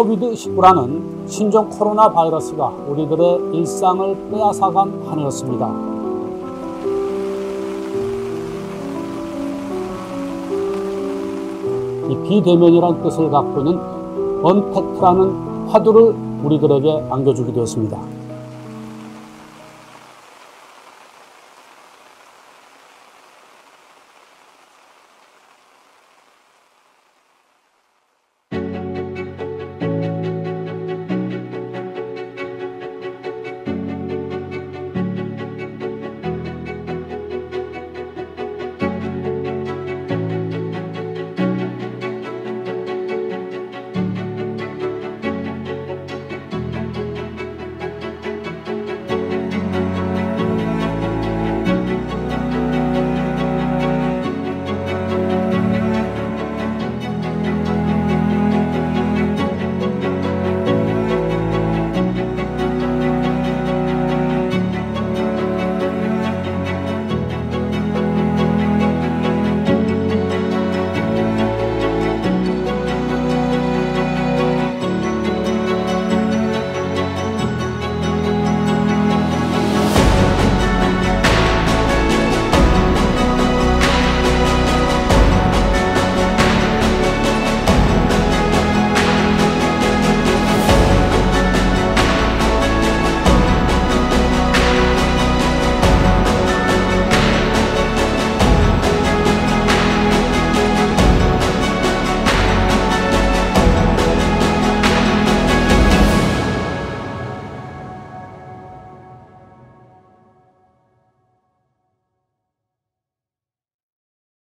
코비드19라는 신종 코로나 바이러스가 우리들의 일상을 빼앗아간 한 해였습니다. 이 비대면이라는 뜻을 갖고 있는 언택트라는 화두를 우리들에게 안겨주게 되었습니다.